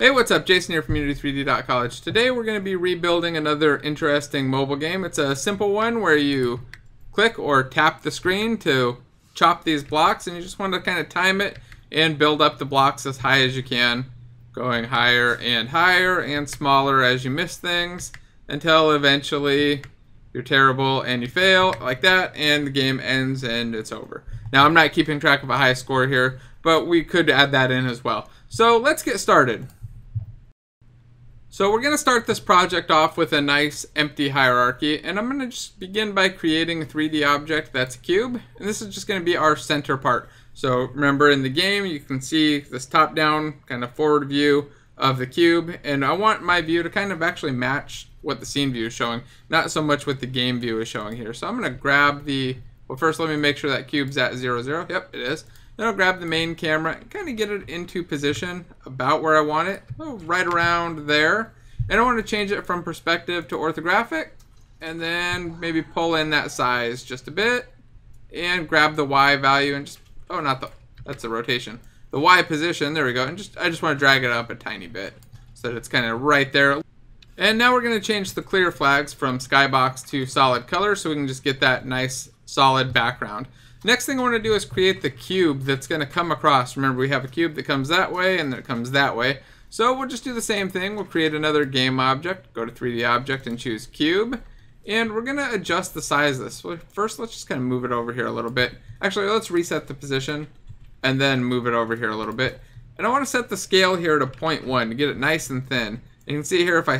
Hey, what's up? Jason here from Unity3D.College. Today we're going to be rebuilding another interesting mobile game. It's a simple one where you click or tap the screen to chop these blocks and you just want to kind of time it and build up the blocks as high as you can, going higher and higher and smaller as you miss things until eventually you're terrible and you fail like that and the game ends and it's over. Now I'm not keeping track of a high score here, but we could add that in as well. So let's get started. So we're going to start this project off with a nice empty hierarchy, and I'm going to just begin by creating a 3D object that's a cube, and this is just going to be our center part. So remember in the game, you can see this top-down kind of forward view of the cube, and I want my view to kind of actually match what the scene view is showing, not so much what the game view is showing here. So I'm going to grab the, well first let me make sure that cube's at 0, 0. Yep, it is. Then I'll grab the main camera and kind of get it into position about where I want it, right around there. And I want to change it from perspective to orthographic, and then maybe pull in that size just a bit, and grab the Y value and just, oh, not the, that's the rotation. The Y position, there we go, and just I just want to drag it up a tiny bit so that it's kind of right there. And now we're going to change the clear flags from skybox to solid color so we can just get that nice solid background. Next thing I want to do is create the cube that's going to come across. Remember, we have a cube that comes that way and then it comes that way. So we'll just do the same thing. We'll create another game object, go to 3D object and choose cube. And we're going to adjust the size of this. First, let's just kind of move it over here a little bit. Actually, let's reset the position and then move it over here a little bit. And I want to set the scale here to 0.1 to get it nice and thin. You can see here if I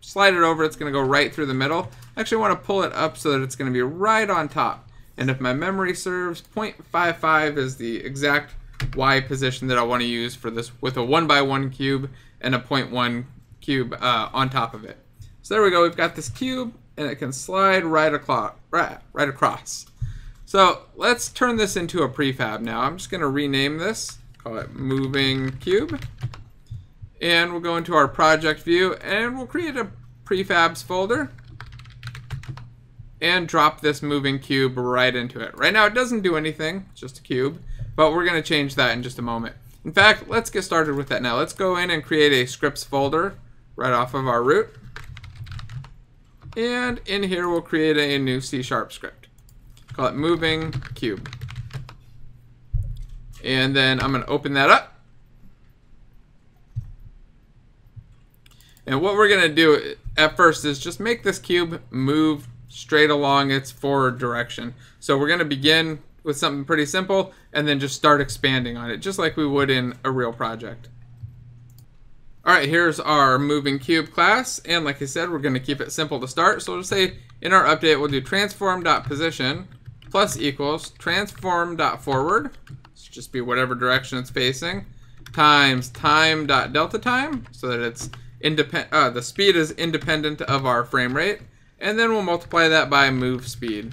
slide it over, it's going to go right through the middle. I actually want to pull it up so that it's going to be right on top. And if my memory serves, 0.55 is the exact Y position that I want to use for this with a 1 by 1 cube and a 0.1 cube uh, on top of it. So there we go. We've got this cube and it can slide right, right, right across. So let's turn this into a prefab now. I'm just going to rename this, call it moving cube. And we'll go into our project view and we'll create a prefabs folder and drop this moving cube right into it. Right now it doesn't do anything, it's just a cube, but we're going to change that in just a moment. In fact, let's get started with that now. Let's go in and create a scripts folder right off of our root. And in here we'll create a new C-sharp script. Call it moving cube. And then I'm going to open that up. And what we're going to do at first is just make this cube move straight along its forward direction. So we're going to begin with something pretty simple and then just start expanding on it, just like we would in a real project. Alright, here's our moving cube class, and like I said, we're going to keep it simple to start. So we'll say in our update, we'll do transform.position plus equals transform.forward, so just be whatever direction it's facing, times time dot delta time, so that it's independent, uh, the speed is independent of our frame rate, and then we'll multiply that by move speed.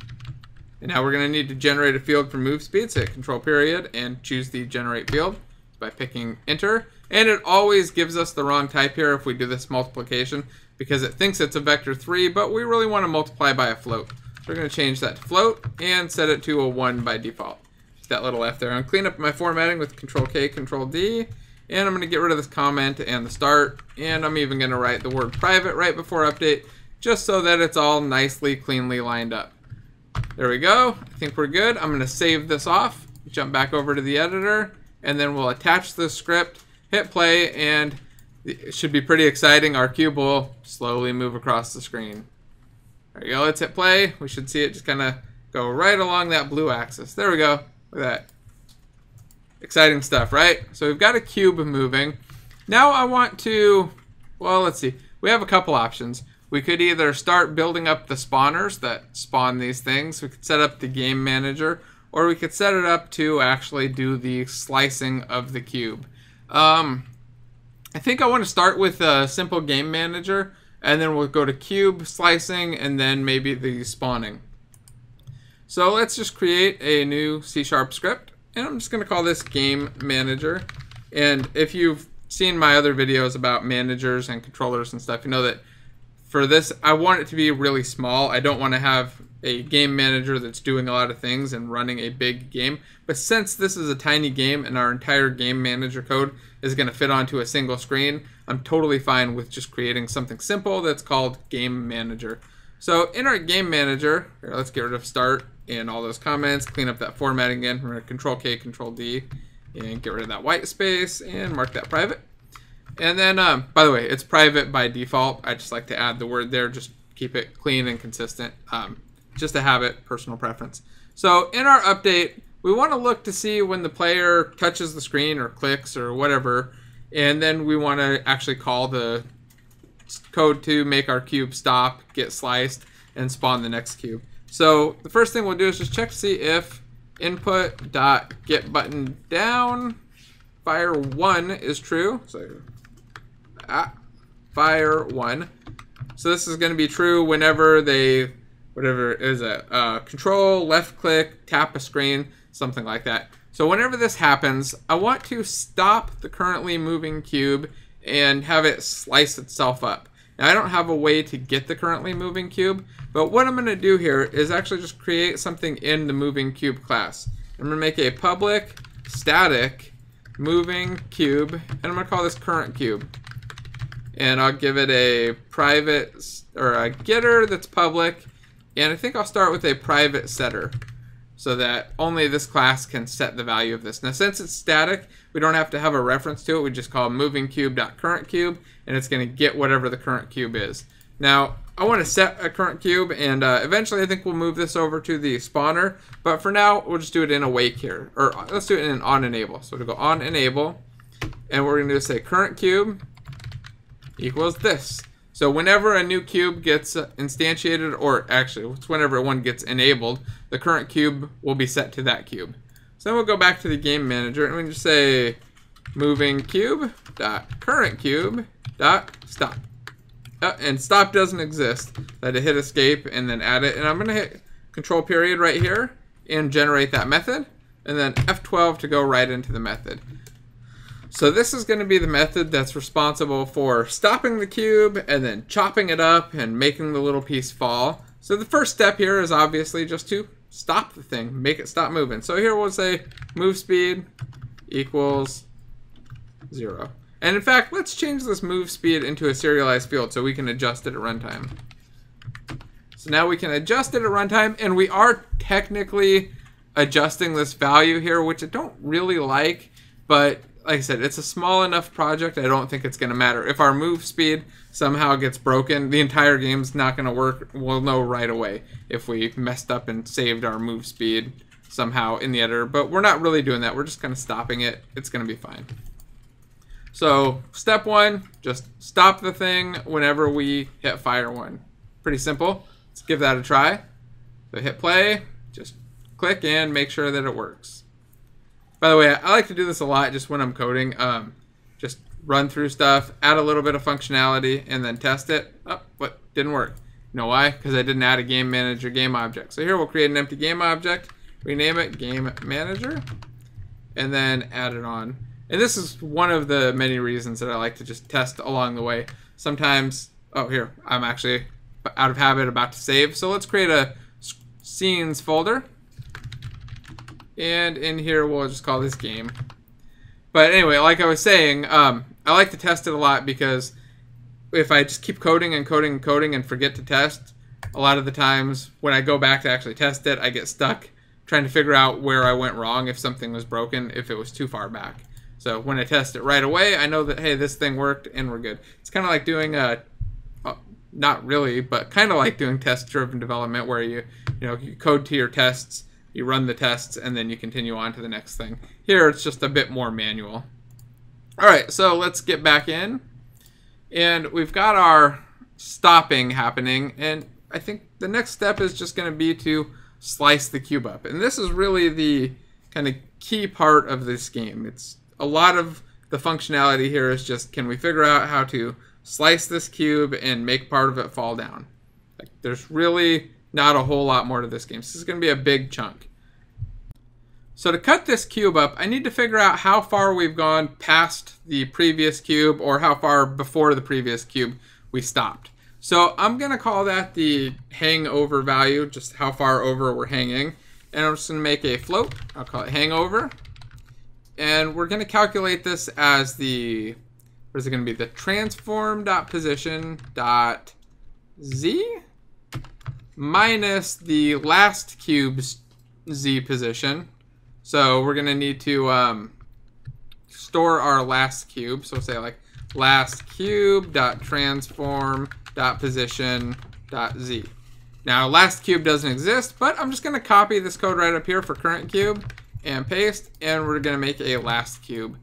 And now we're going to need to generate a field for move speed, so hit control period and choose the generate field by picking enter. And it always gives us the wrong type here if we do this multiplication because it thinks it's a vector 3, but we really want to multiply by a float. So we're going to change that to float and set it to a 1 by default. Just that little F there. I'm clean up my formatting with control K, control D. And I'm going to get rid of this comment and the start. And I'm even going to write the word private right before update just so that it's all nicely, cleanly lined up. There we go. I think we're good. I'm going to save this off, jump back over to the editor, and then we'll attach the script, hit play, and it should be pretty exciting. Our cube will slowly move across the screen. There we go. Let's hit play. We should see it just kind of go right along that blue axis. There we go. Look at that. Exciting stuff, right? So we've got a cube moving. Now I want to, well, let's see. We have a couple options. We could either start building up the spawners that spawn these things. We could set up the game manager, or we could set it up to actually do the slicing of the cube. Um, I think I want to start with a simple game manager, and then we'll go to cube slicing, and then maybe the spawning. So let's just create a new C-sharp script, and I'm just going to call this game manager. And if you've seen my other videos about managers and controllers and stuff, you know that for this, I want it to be really small. I don't want to have a game manager that's doing a lot of things and running a big game. But since this is a tiny game and our entire game manager code is going to fit onto a single screen, I'm totally fine with just creating something simple that's called game manager. So in our game manager, here, let's get rid of start and all those comments, clean up that formatting again. We're going to control K, control D, and get rid of that white space and mark that private. And then, um, by the way, it's private by default. I just like to add the word there, just keep it clean and consistent. Um, just a habit, personal preference. So in our update, we want to look to see when the player touches the screen or clicks or whatever, and then we want to actually call the code to make our cube stop, get sliced, and spawn the next cube. So the first thing we'll do is just check to see if input dot get button down fire one is true. So ah, fire one. So this is going to be true whenever they, whatever is it, uh, control, left click, tap a screen, something like that. So whenever this happens, I want to stop the currently moving cube and have it slice itself up. Now I don't have a way to get the currently moving cube, but what I'm going to do here is actually just create something in the moving cube class. I'm going to make a public static moving cube, and I'm going to call this current cube and I'll give it a private or a getter that's public and I think I'll start with a private setter so that only this class can set the value of this. Now since it's static, we don't have to have a reference to it. We just call moving cube.current cube and it's going to get whatever the current cube is. Now I want to set a current cube and uh, eventually I think we'll move this over to the spawner but for now we'll just do it in awake here or let's do it in on enable. So we'll go on enable and we're going to say current cube equals this. So whenever a new cube gets instantiated, or actually, it's whenever one gets enabled, the current cube will be set to that cube. So then we'll go back to the game manager and we just say moving cube dot current cube dot stop. Uh, and stop doesn't exist. I had to hit escape and then add it. And I'm gonna hit control period right here and generate that method. And then F12 to go right into the method. So this is going to be the method that's responsible for stopping the cube and then chopping it up and making the little piece fall. So the first step here is obviously just to stop the thing, make it stop moving. So here we'll say move speed equals zero. And in fact, let's change this move speed into a serialized field so we can adjust it at runtime. So now we can adjust it at runtime and we are technically adjusting this value here, which I don't really like, but like I said, it's a small enough project. I don't think it's going to matter. If our move speed somehow gets broken, the entire game's not going to work. We'll know right away if we messed up and saved our move speed somehow in the editor. But we're not really doing that. We're just kind of stopping it. It's going to be fine. So step one, just stop the thing whenever we hit fire one. Pretty simple. Let's give that a try. So hit play, just click and make sure that it works. By the way, I like to do this a lot just when I'm coding. Um, just run through stuff, add a little bit of functionality, and then test it. Oh, what? Didn't work. You know why? Because I didn't add a game manager game object. So here we'll create an empty game object, rename it game manager, and then add it on. And this is one of the many reasons that I like to just test along the way. Sometimes, oh here, I'm actually out of habit about to save. So let's create a scenes folder. And in here, we'll just call this game. But anyway, like I was saying, um, I like to test it a lot because if I just keep coding and coding and coding and forget to test, a lot of the times when I go back to actually test it, I get stuck trying to figure out where I went wrong, if something was broken, if it was too far back. So when I test it right away, I know that, hey, this thing worked and we're good. It's kind of like doing a, uh, not really, but kind of like doing test-driven development where you, you know, you code to your tests you run the tests, and then you continue on to the next thing. Here, it's just a bit more manual. All right, so let's get back in. And we've got our stopping happening, and I think the next step is just going to be to slice the cube up. And this is really the kind of key part of this game. It's a lot of the functionality here is just can we figure out how to slice this cube and make part of it fall down. Like, there's really not a whole lot more to this game. So this is going to be a big chunk. So to cut this cube up, I need to figure out how far we've gone past the previous cube or how far before the previous cube we stopped. So I'm going to call that the hangover value, just how far over we're hanging. And I'm just going to make a float. I'll call it hangover. And we're going to calculate this as the, what is it going to be? The transform dot position dot z minus the last cube's z position. So we're going to need to um, store our last cube. So say like last cube dot transform dot position dot z. Now last cube doesn't exist, but I'm just going to copy this code right up here for current cube and paste, and we're going to make a last cube.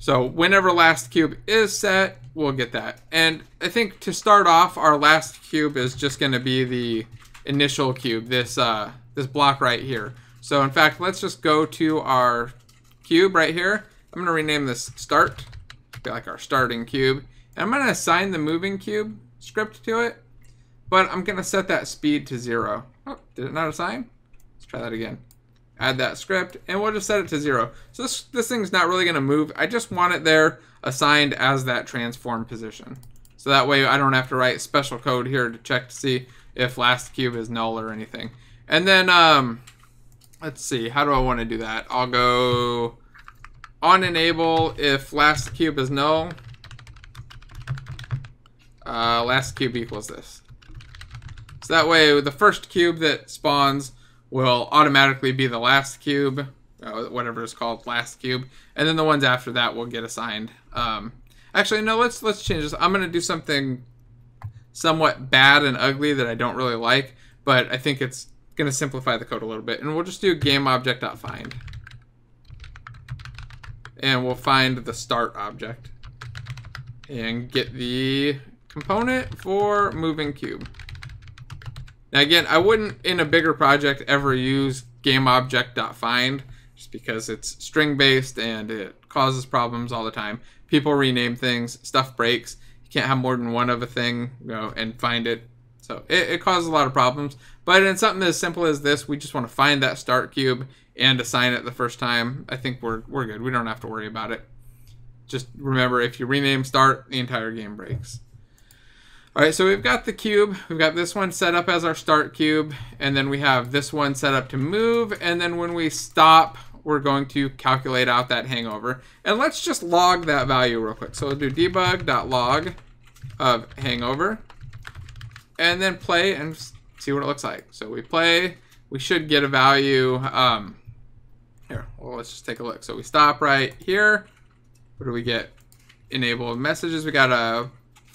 So whenever last cube is set, we'll get that. And I think to start off, our last cube is just going to be the initial cube, this uh, this block right here. So in fact, let's just go to our cube right here. I'm going to rename this start, like our starting cube. And I'm going to assign the moving cube script to it, but I'm going to set that speed to zero. Oh, did it not assign? Let's try that again. Add that script, and we'll just set it to zero. So this, this thing's not really going to move. I just want it there assigned as that transform position. So that way I don't have to write special code here to check to see if last cube is null or anything. And then, um, let's see, how do I want to do that? I'll go on enable if last cube is null. Uh, last cube equals this. So that way the first cube that spawns will automatically be the last cube, uh, whatever is called last cube, and then the ones after that will get assigned. Um, actually, no, let's let's change this. I'm gonna do something somewhat bad and ugly that I don't really like, but I think it's gonna simplify the code a little bit, and we'll just do game object.find, and we'll find the start object and get the component for moving cube. Now again, I wouldn't in a bigger project ever use GameObject.find just because it's string based and it causes problems all the time. People rename things, stuff breaks. You can't have more than one of a thing, you know, and find it. So it, it causes a lot of problems. But in something as simple as this, we just want to find that start cube and assign it the first time. I think we're we're good. We don't have to worry about it. Just remember, if you rename start, the entire game breaks. All right, so we've got the cube. We've got this one set up as our start cube, and then we have this one set up to move, and then when we stop, we're going to calculate out that hangover. And let's just log that value real quick. So we'll do debug.log of hangover, and then play and see what it looks like. So we play, we should get a value. Um, here, well, let's just take a look. So we stop right here. What do we get? Enable messages. We got a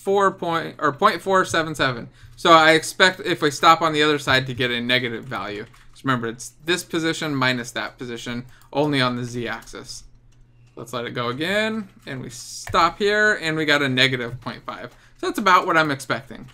four point or 0.477. So I expect if we stop on the other side to get a negative value. So remember, it's this position minus that position, only on the z-axis. Let's let it go again, and we stop here, and we got a negative 0.5. So that's about what I'm expecting.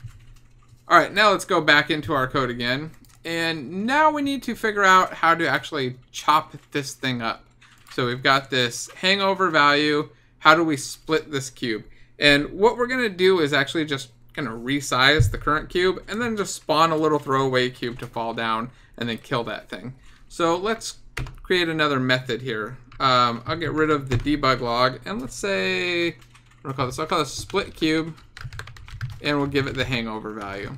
All right, now let's go back into our code again. And now we need to figure out how to actually chop this thing up. So we've got this hangover value. How do we split this cube? And what we're going to do is actually just kind of resize the current cube and then just spawn a little throwaway cube to fall down and then kill that thing. So let's create another method here. Um, I'll get rid of the debug log and let's say, I'll call this, I'll call this split cube and we'll give it the hangover value.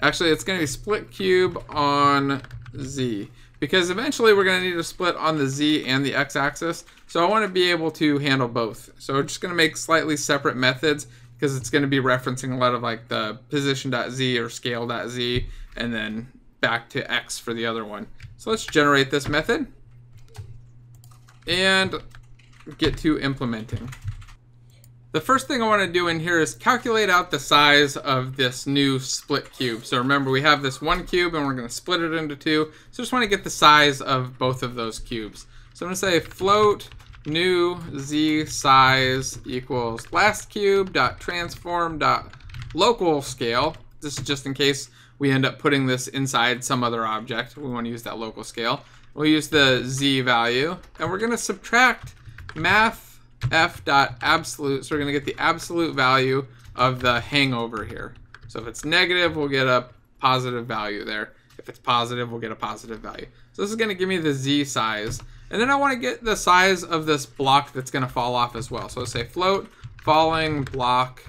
Actually, it's going to be split cube on Z because eventually we're going to need to split on the Z and the X axis. So I want to be able to handle both. So we're just going to make slightly separate methods because it's going to be referencing a lot of like the position.z or scale.z and then back to X for the other one. So let's generate this method and get to implementing. The first thing I want to do in here is calculate out the size of this new split cube. So remember we have this one cube and we're going to split it into two. So I just want to get the size of both of those cubes. So I'm going to say float new z size equals last cube dot transform dot local scale. This is just in case we end up putting this inside some other object. We want to use that local scale. We'll use the z value and we're going to subtract math f dot absolute. So we're going to get the absolute value of the hangover here. So if it's negative, we'll get a positive value there. If it's positive, we'll get a positive value. So this is going to give me the z size. And then I want to get the size of this block that's going to fall off as well. So let's say float falling block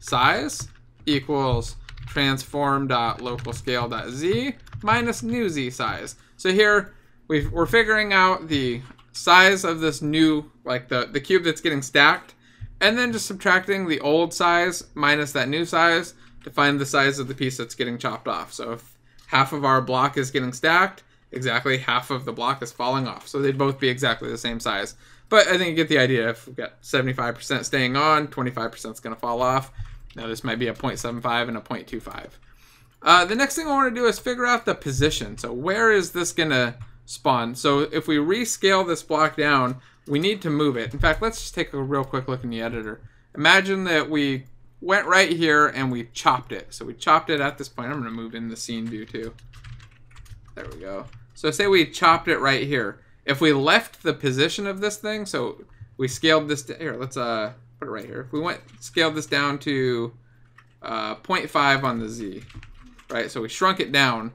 size. equals transform.localscale.z minus new z size. So here we are figuring out the size of this new, like the, the cube that's getting stacked, and then just subtracting the old size minus that new size to find the size of the piece that's getting chopped off. So if half of our block is getting stacked, exactly half of the block is falling off. So they'd both be exactly the same size. But I think you get the idea. If we've got 75% staying on, 25% is going to fall off. Now this might be a 0.75 and a 0.25. Uh, the next thing I want to do is figure out the position. So where is this going to spawn? So if we rescale this block down, we need to move it. In fact, let's just take a real quick look in the editor. Imagine that we went right here and we chopped it. So we chopped it at this point. I'm going to move in the scene view too. There we go. So say we chopped it right here. If we left the position of this thing, so we scaled this, here, let's uh put it right here. If we went, scaled this down to uh, 0.5 on the Z, right? So we shrunk it down.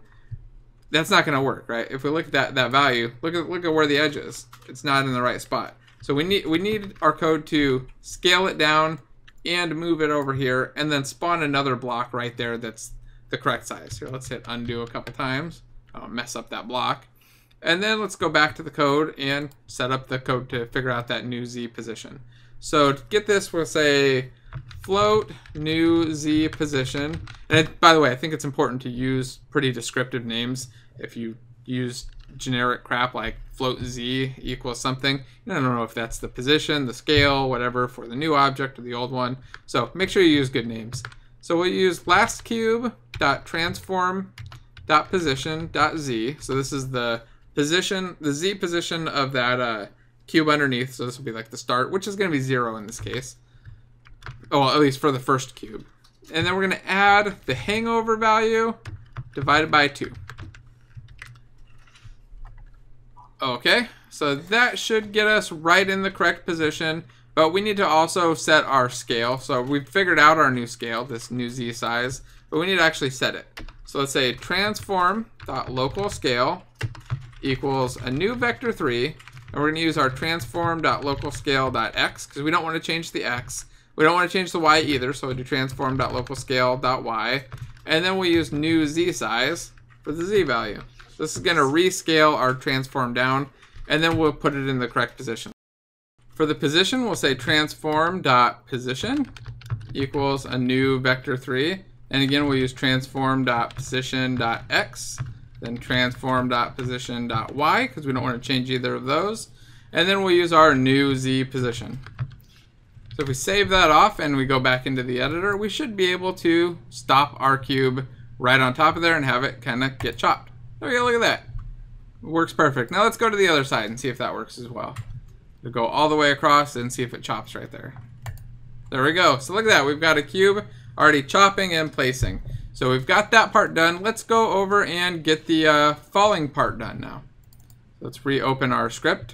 That's not going to work, right? If we look at that, that value, look at, look at where the edge is. It's not in the right spot. So we need, we need our code to scale it down and move it over here and then spawn another block right there that's the correct size. Here, let's hit undo a couple times. I'll mess up that block. And then let's go back to the code and set up the code to figure out that new Z position. So to get this, we'll say float new Z position. And it, by the way, I think it's important to use pretty descriptive names. If you use generic crap like float Z equals something, I don't know if that's the position, the scale, whatever for the new object or the old one. So make sure you use good names. So we'll use last cube dot transform dot position dot z. So this is the position, the z position of that uh, cube underneath. So this will be like the start, which is going to be zero in this case. Oh, well, at least for the first cube. And then we're going to add the hangover value divided by 2. Okay, so that should get us right in the correct position, but we need to also set our scale. So we've figured out our new scale, this new z size, but we need to actually set it. So let's say transform.local scale equals a new vector 3, and we're going to use our transform.local scale.x because we don't want to change the x. We don't want to change the y either, so we do transform.localscale.y. and then we use new z size for the z value. This is going to rescale our transform down, and then we'll put it in the correct position. For the position, we'll say transform.position equals a new vector 3, and again, we'll use transform.position.x, then transform.position.y, because we don't want to change either of those. And then we'll use our new z position. So if we save that off and we go back into the editor, we should be able to stop our cube right on top of there and have it kind of get chopped. There we go, look at that. It works perfect. Now let's go to the other side and see if that works as well. We'll go all the way across and see if it chops right there. There we go. So look at that. We've got a cube already chopping and placing. So we've got that part done. Let's go over and get the uh, falling part done now. Let's reopen our script.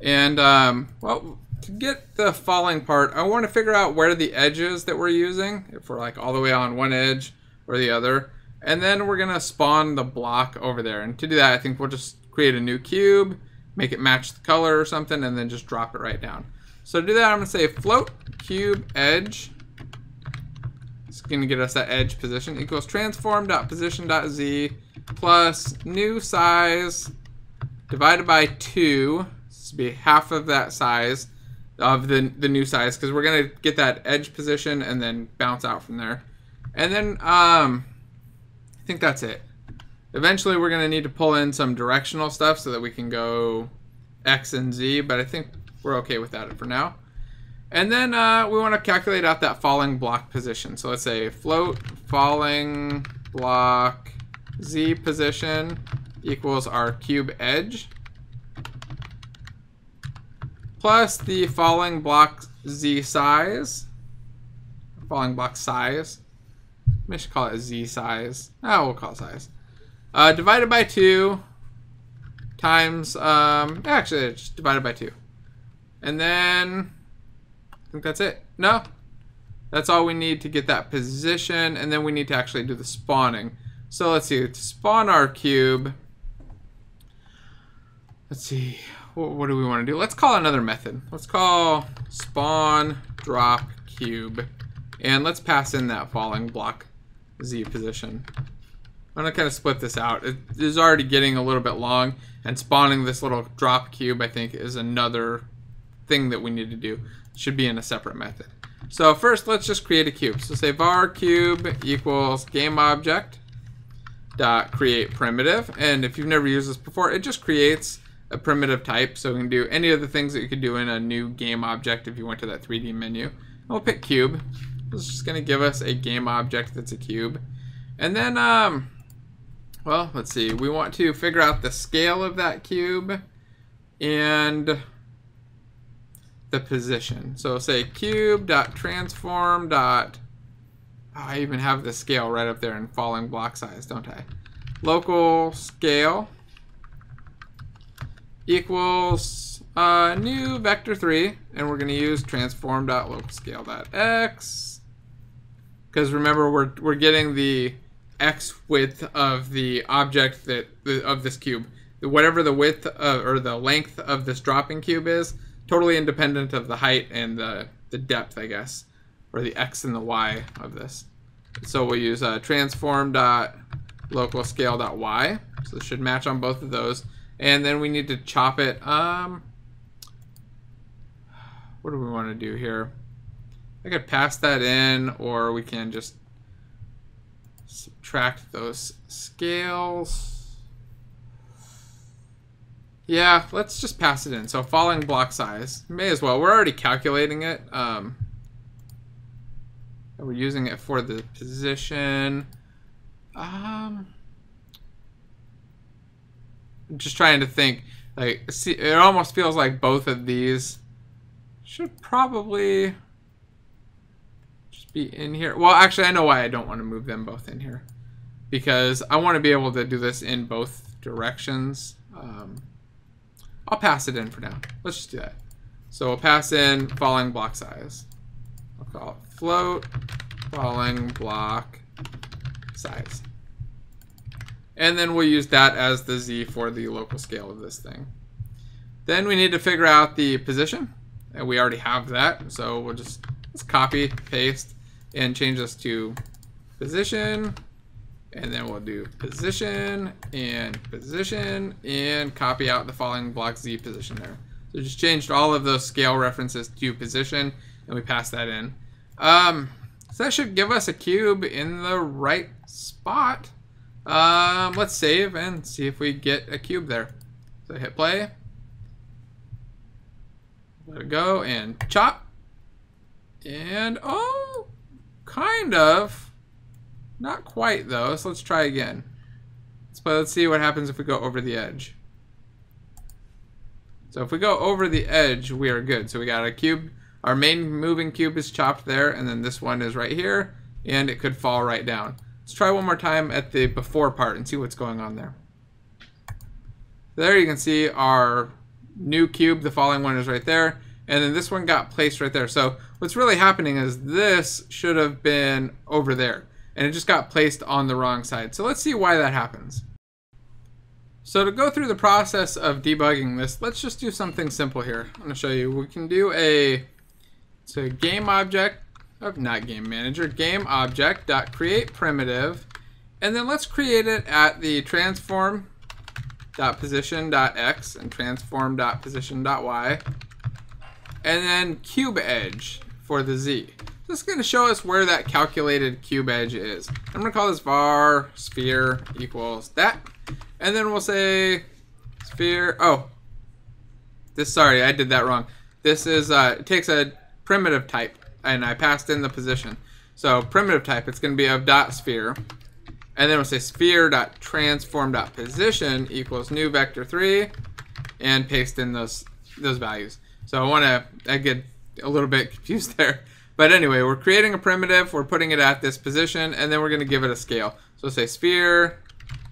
And, um, well, to get the falling part, I want to figure out where the edges that we're using, if we're like all the way on one edge or the other. And then we're going to spawn the block over there. And to do that, I think we'll just create a new cube, make it match the color or something, and then just drop it right down. So to do that, I'm going to say float cube edge it's going to get us that edge position equals transform.position.z plus new size divided by 2. This will be half of that size of the, the new size because we're going to get that edge position and then bounce out from there. And then um, I think that's it. Eventually we're going to need to pull in some directional stuff so that we can go X and Z, but I think we're okay with that for now. And then uh, we want to calculate out that falling block position. So let's say float falling block z position equals our cube edge plus the falling block z size. Falling block size. I should call it z size. Oh, we'll call it size. Uh, divided by 2 times, um, actually, it's divided by 2. And then I think that's it. No. That's all we need to get that position, and then we need to actually do the spawning. So let's see, to spawn our cube, let's see, what, do we want to do? Let's call another method. Let's call spawn drop cube And let's pass in that falling block Z position. I'm gonna kind of split this out. It is already getting a little bit long, and spawning this little drop cube, I think, is another thing that we need to do. It should be in a separate method. So first, let's just create a cube. So say var cube equals game object dot create primitive, and if you've never used this before, it just creates a primitive type, so we can do any of the things that you could do in a new game object if you went to that 3D menu. And we'll pick cube. It's just gonna give us a game object that's a cube. And then, um, well, let's see. We want to figure out the scale of that cube and the position. So say cube dot transform dot. Oh, I even have the scale right up there in falling block size, don't I? Local scale equals uh, new vector 3, and we're going to use transform dot local scale dot x. Because remember, we're, we're getting the x width of the object that of this cube. Whatever the width of, or the length of this dropping cube is, totally independent of the height and the, the depth, I guess, or the x and the y of this. So we'll use uh, transform dot local scale dot y. So this should match on both of those. And then we need to chop it. Um, what do we want to do here? I could pass that in, or we can just subtract those scales. Yeah, let's just pass it in. So falling block size. May as well. We're already calculating it. Um, we're using it for the position. Um, just trying to think. Like, see, it almost feels like both of these should probably just be in here. Well, actually, I know why I don't want to move them both in here. Because I want to be able to do this in both directions. Um, I'll pass it in for now. Let's just do that. So we'll pass in falling block size. I'll call it float falling block size. And then we'll use that as the z for the local scale of this thing. Then we need to figure out the position. And we already have that. So we'll just let's copy, paste, and change this to position and then we'll do position and position and copy out the following block Z position there. So just changed all of those scale references to position and we pass that in. Um, so that should give us a cube in the right spot. Um, let's save and see if we get a cube there. So hit play. Let it go and chop. And oh, kind of. Not quite, though, so let's try again. But let's see what happens if we go over the edge. So if we go over the edge, we are good. So we got a cube. Our main moving cube is chopped there, and then this one is right here, and it could fall right down. Let's try one more time at the before part and see what's going on there. There you can see our new cube, the falling one is right there, and then this one got placed right there. So what's really happening is this should have been over there and it just got placed on the wrong side. So let's see why that happens. So to go through the process of debugging this, let's just do something simple here. I'm going to show you. We can do a, it's a game object, of not game manager, game object dot create primitive, and then let's create it at the transform dot position dot x and transform dot position dot y, and then cube edge for the z. This is going to show us where that calculated cube edge is. I'm going to call this var sphere equals that. And then we'll say sphere, oh, this, sorry, I did that wrong. This is, uh, it takes a primitive type and I passed in the position. So primitive type, it's going to be of dot sphere. And then we'll say sphere dot transform dot position equals new vector 3 and paste in those those values. So I want to, I get a little bit confused there. But anyway, we're creating a primitive, we're putting it at this position, and then we're going to give it a scale. So say sphere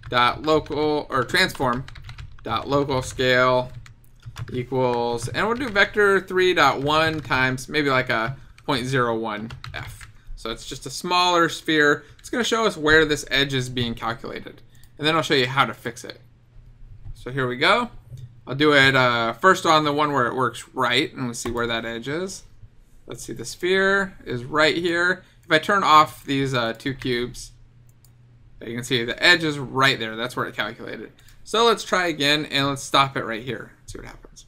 dot local or transform dot local scale equals, and we'll do vector 3 dot 1 times maybe like a 0.01 f. So it's just a smaller sphere. It's going to show us where this edge is being calculated. And then I'll show you how to fix it. So here we go. I'll do it uh, first on the one where it works right, and we'll see where that edge is. Let's see, the sphere is right here, if I turn off these uh, two cubes, you can see the edge is right there. That's where it calculated. So let's try again and let's stop it right here. See what happens.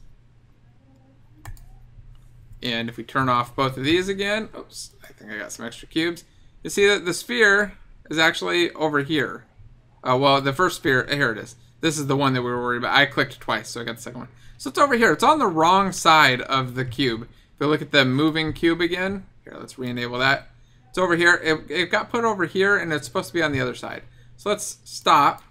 And if we turn off both of these again, oops, I think I got some extra cubes. You see that the sphere is actually over here. Uh, well, the first sphere, here it is. This is the one that we were worried about. I clicked twice, so I got the second one. So it's over here. It's on the wrong side of the cube. If we look at the moving cube again, here, let's re-enable that. It's over here. It, it got put over here, and it's supposed to be on the other side. So let's stop.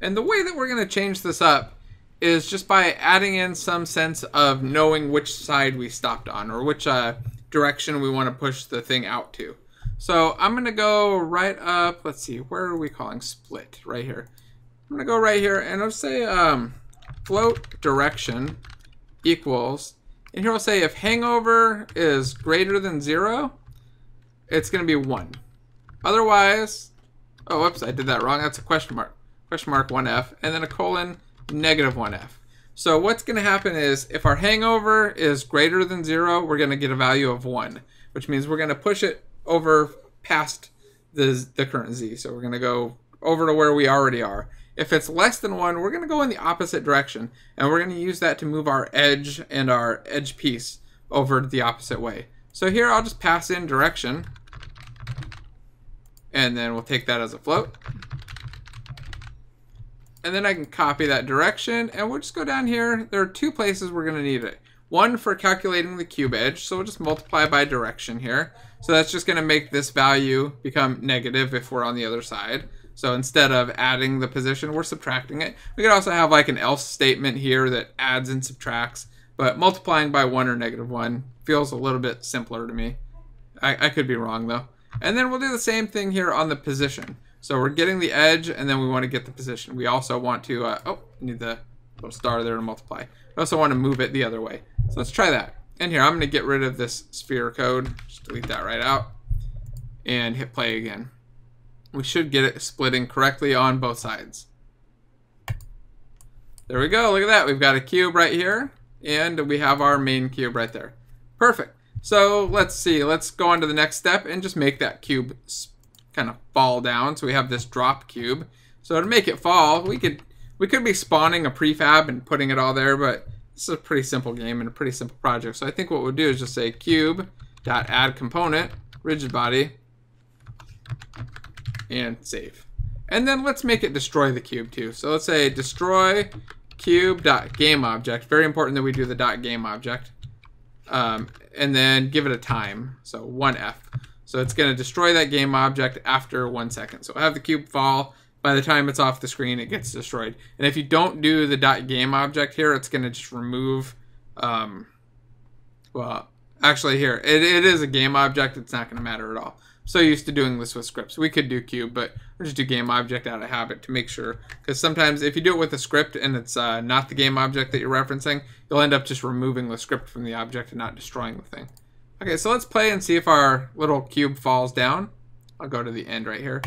And the way that we're going to change this up is just by adding in some sense of knowing which side we stopped on or which uh, direction we want to push the thing out to. So I'm going to go right up, let's see, where are we calling split? Right here. I'm going to go right here and I'll say um, float direction equals, and here we'll say if hangover is greater than zero, it's going to be one. Otherwise, oh, whoops, I did that wrong. That's a question mark. Question mark 1F, and then a colon, negative 1F. So what's going to happen is if our hangover is greater than zero, we're going to get a value of one, which means we're going to push it over past the, the current z. So we're going to go over to where we already are. If it's less than one, we're going to go in the opposite direction, and we're going to use that to move our edge and our edge piece over the opposite way. So here I'll just pass in direction, and then we'll take that as a float. And then I can copy that direction, and we'll just go down here. There are two places we're going to need it. One for calculating the cube edge, so we'll just multiply by direction here. So that's just going to make this value become negative if we're on the other side. So instead of adding the position, we're subtracting it. We could also have like an else statement here that adds and subtracts, but multiplying by 1 or negative 1 feels a little bit simpler to me. I, I could be wrong though. And then we'll do the same thing here on the position. So we're getting the edge, and then we want to get the position. We also want to, uh, oh, need the little star there to multiply. We also want to move it the other way. So let's try that. And here, I'm going to get rid of this sphere code. Just delete that right out. And hit play again we should get it splitting correctly on both sides. There we go. Look at that. We've got a cube right here, and we have our main cube right there. Perfect. So let's see. Let's go on to the next step and just make that cube kind of fall down. So we have this drop cube. So to make it fall, we could we could be spawning a prefab and putting it all there, but this is a pretty simple game and a pretty simple project. So I think what we'll do is just say cube dot add component rigid body and save. And then let's make it destroy the cube too. So let's say destroy cube dot game object. Very important that we do the dot game object. Um, and then give it a time. So 1F. So it's going to destroy that game object after one second. So have the cube fall. By the time it's off the screen, it gets destroyed. And if you don't do the dot game object here, it's going to just remove. Um, well, actually, here it, it is a game object. It's not going to matter at all I'm so used to doing this with scripts. We could do cube, but we'll just do game object out of habit to make sure. Because sometimes if you do it with a script and it's uh, not the game object that you're referencing, you'll end up just removing the script from the object and not destroying the thing. Okay, so let's play and see if our little cube falls down. I'll go to the end right here.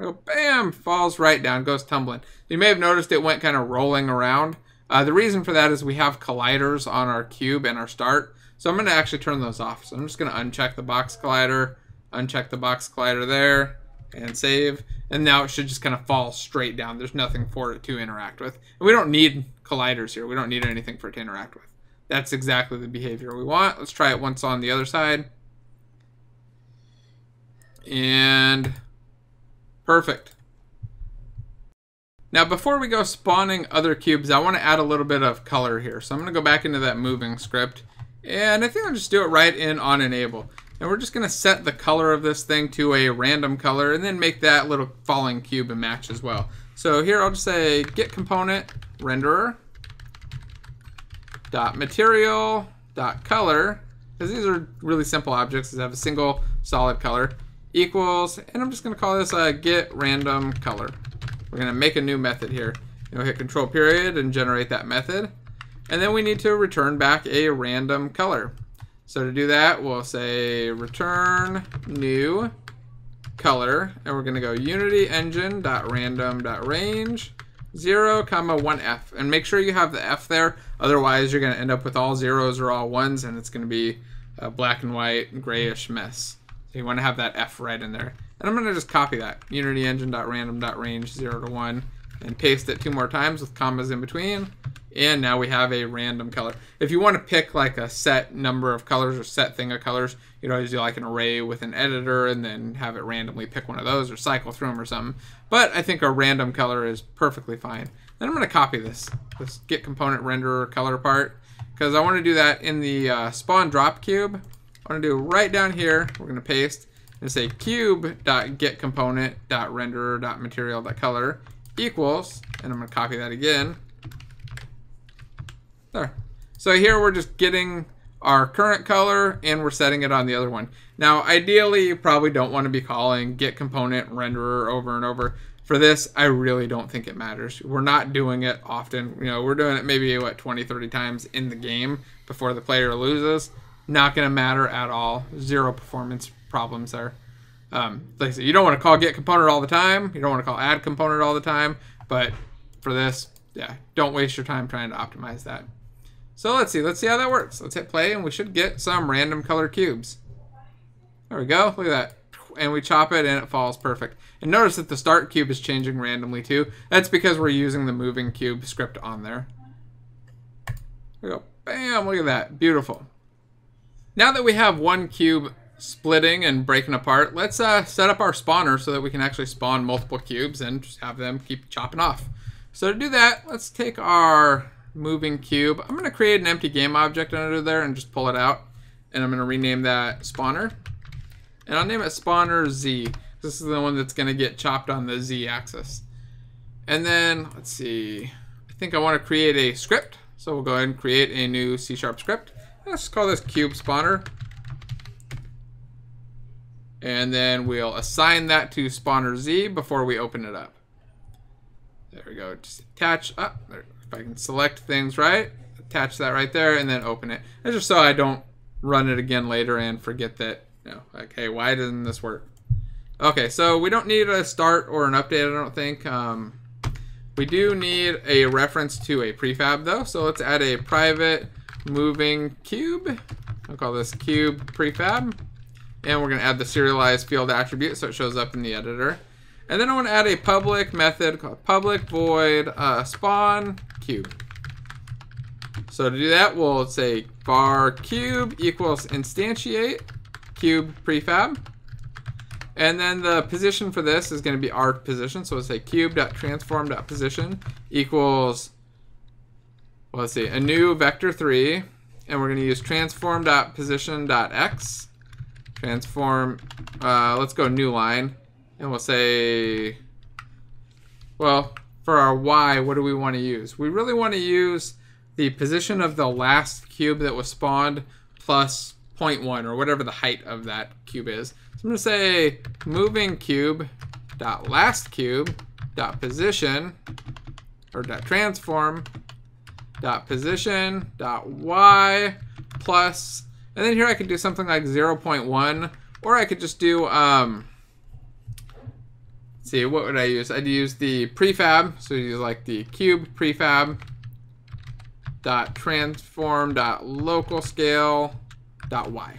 Go, bam, falls right down, goes tumbling. You may have noticed it went kind of rolling around. Uh, the reason for that is we have colliders on our cube and our start. So I'm going to actually turn those off. So I'm just going to uncheck the box collider uncheck the box collider there and save and now it should just kind of fall straight down there's nothing for it to interact with and we don't need colliders here we don't need anything for it to interact with that's exactly the behavior we want. Let's try it once on the other side. And perfect. Now before we go spawning other cubes I want to add a little bit of color here. So I'm going to go back into that moving script and I think I'll just do it right in on enable. And we're just going to set the color of this thing to a random color and then make that little falling cube a match as well. So here I'll just say get component renderer dot material dot color because these are really simple objects that have a single solid color equals and I'm just going to call this a get random color. We're going to make a new method here. You'll hit control period and generate that method. And then we need to return back a random color. So to do that, we'll say return new color, and we're going to go unity engine dot random dot range 0 comma 1f and make sure you have the f there otherwise you're going to end up with all zeros or all ones and it's going to be a black and white grayish mess So you want to have that F right in there. And I'm going to just copy that. Unity engine.random.range 0 to 1 and paste it two more times with commas in between. And now we have a random color. If you want to pick like a set number of colors or set thing of colors, you'd always do like an array with an editor and then have it randomly pick one of those or cycle through them or something. But I think a random color is perfectly fine. Then I'm going to copy this, this get component renderer color part, because I want to do that in the uh, spawn drop cube. I want to do right down here, we're going to paste and say cube.getComponent.renderer.material.color equals, and I'm going to copy that again. There. So here we're just getting our current color and we're setting it on the other one. Now, ideally, you probably don't want to be calling get component renderer over and over. For this, I really don't think it matters. We're not doing it often. You know, we're doing it maybe, what, 20, 30 times in the game before the player loses. Not going to matter at all. Zero performance problems there. Um, like I said, you don't want to call get component all the time. You don't want to call add component all the time. But for this, yeah, don't waste your time trying to optimize that. So let's see. Let's see how that works. Let's hit play, and we should get some random color cubes. There we go. Look at that and we chop it and it falls perfect. And notice that the start cube is changing randomly too. That's because we're using the moving cube script on there. We go. Bam, look at that. Beautiful. Now that we have one cube splitting and breaking apart, let's uh, set up our spawner so that we can actually spawn multiple cubes and just have them keep chopping off. So to do that, let's take our moving cube. I'm going to create an empty game object under there and just pull it out. And I'm going to rename that spawner. And I'll name it spawner Z. This is the one that's going to get chopped on the Z axis. And then, let's see, I think I want to create a script. So we'll go ahead and create a new C-sharp script. Let's call this cube spawner. And then we'll assign that to spawner Z before we open it up. There we go. Just attach up. Oh, if I can select things right, attach that right there, and then open it. That's just so I don't run it again later and forget that no. Okay, why doesn't this work? Okay, so we don't need a start or an update, I don't think. Um, we do need a reference to a prefab, though. So let's add a private moving cube. I'll call this cube prefab. And we're going to add the serialized field attribute so it shows up in the editor. And then I want to add a public method called public void uh, spawn cube. So to do that, we'll say var cube equals instantiate cube prefab. And then the position for this is going to be our position. So we'll say cube.transform.position equals, well, let's see, a new vector 3. And we're going to use transform.position.x. Transform, uh, let's go new line. And we'll say, well, for our y, what do we want to use? We really want to use the position of the last cube that was spawned plus 0.1 or whatever the height of that cube is. So I'm going to say moving cube dot last cube dot position or dot transform dot position dot y plus and then here I could do something like 0.1 or I could just do um see what would I use I'd use the prefab so use like the cube prefab dot transform dot local scale dot y.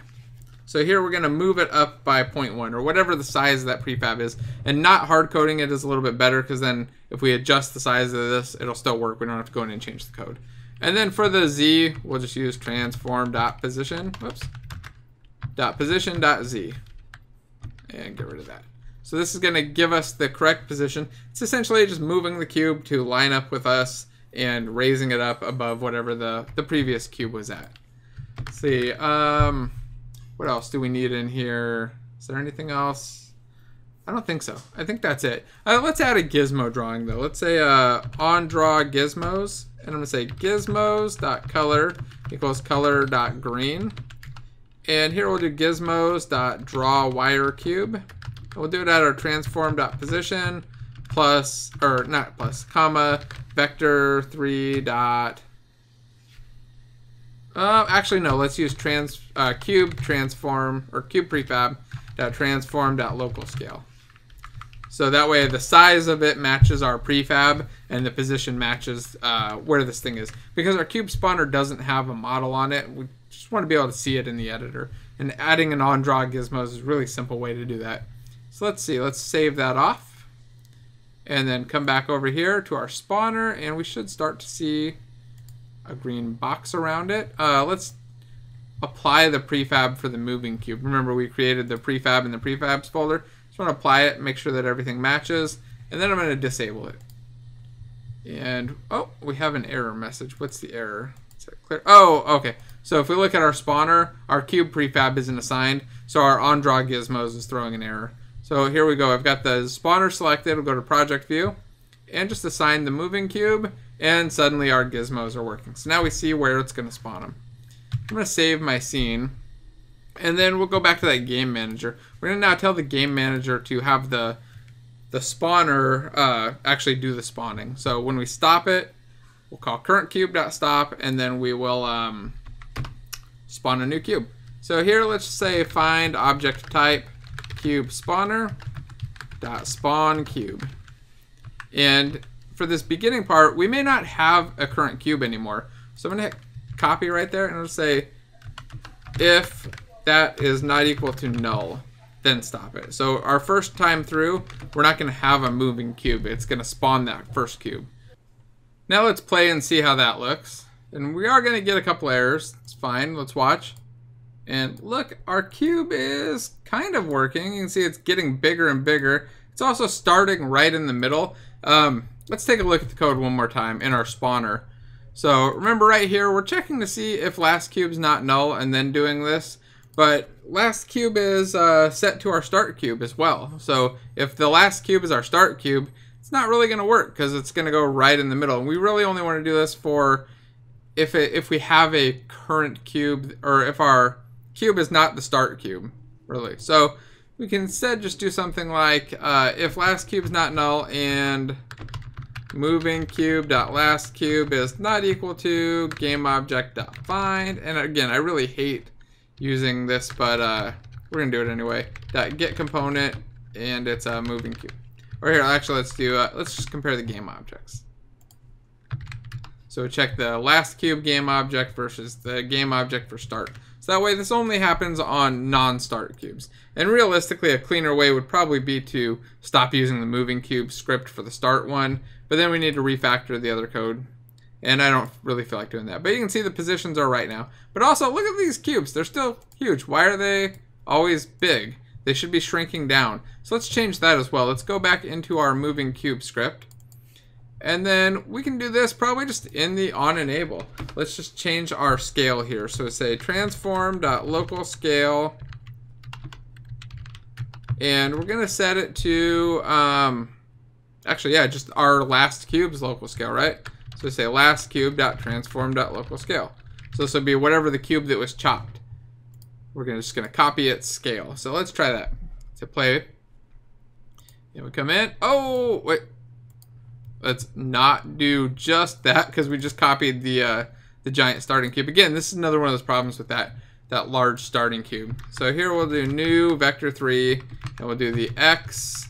So here we're going to move it up by 0.1 or whatever the size of that prefab is. And not hard coding it is a little bit better because then if we adjust the size of this, it'll still work. We don't have to go in and change the code. And then for the z, we'll just use transform dot position. Whoops. Dot position dot z. And get rid of that. So this is going to give us the correct position. It's essentially just moving the cube to line up with us and raising it up above whatever the, the previous cube was at. Let's see. Um, what else do we need in here? Is there anything else? I don't think so. I think that's it. Uh, let's add a gizmo drawing though. Let's say uh, on draw gizmos, and I'm gonna say gizmos dot color equals color dot green. And here we'll do gizmos dot draw wire cube. We'll do it at our transform dot position plus or not plus comma vector three dot uh, actually, no. Let's use trans uh, cube transform or cube prefab dot transform dot local scale. So that way the size of it matches our prefab and the position matches uh, where this thing is. Because our cube spawner doesn't have a model on it, we just want to be able to see it in the editor. And adding an on draw gizmos is a really simple way to do that. So let's see, let's save that off. And then come back over here to our spawner and we should start to see a green box around it. Uh, let's apply the prefab for the moving cube. Remember we created the prefab in the prefabs folder. Just want to apply it, make sure that everything matches, and then I'm going to disable it. And, oh, we have an error message. What's the error? Is that clear? Oh, okay. So if we look at our spawner, our cube prefab isn't assigned, so our onDraw gizmos is throwing an error. So here we go. I've got the spawner selected. We'll go to project view and just assign the moving cube, and suddenly our gizmos are working. So now we see where it's going to spawn them. I'm going to save my scene. And then we'll go back to that game manager. We're going to now tell the game manager to have the the spawner uh, actually do the spawning. So when we stop it, we'll call current cube.stop and then we will um, spawn a new cube. So here let's say find object type cube spawner dot spawn cube. And for this beginning part, we may not have a current cube anymore. So I'm going to copy right there and I'll say if that is not equal to null, then stop it. So our first time through, we're not going to have a moving cube. It's going to spawn that first cube. Now let's play and see how that looks. And we are going to get a couple errors. It's fine. Let's watch. And look, our cube is kind of working. You can see it's getting bigger and bigger. It's also starting right in the middle. Um, let's take a look at the code one more time in our spawner. So remember right here, we're checking to see if last cube's not null and then doing this. But last cube is uh, set to our start cube as well. So if the last cube is our start cube, it's not really going to work because it's going to go right in the middle. And we really only want to do this for if it, if we have a current cube or if our cube is not the start cube, really. So we can instead just do something like uh, if last cube is not null and moving cube dot last cube is not equal to game object dot find and again I really hate using this but uh, we're gonna do it anyway dot get component and it's a moving cube. Or here actually let's do uh, let's just compare the game objects. So check the last cube game object versus the game object for start so that way this only happens on non-start cubes and realistically a cleaner way would probably be to stop using the moving cube script for the start one but then we need to refactor the other code. And I don't really feel like doing that. But you can see the positions are right now. But also, look at these cubes. They're still huge. Why are they always big? They should be shrinking down. So let's change that as well. Let's go back into our moving cube script. And then we can do this probably just in the on enable. Let's just change our scale here. So say transform.local scale. And we're going to set it to... Um, actually, yeah, just our last cube's local scale, right? So say last cube dot transform dot local scale. So this would be whatever the cube that was chopped. We're gonna just gonna copy its scale. So let's try that. To play. And we come in. Oh wait. Let's not do just that because we just copied the uh, the giant starting cube. Again, this is another one of those problems with that that large starting cube. So here we'll do new vector three, and we'll do the x.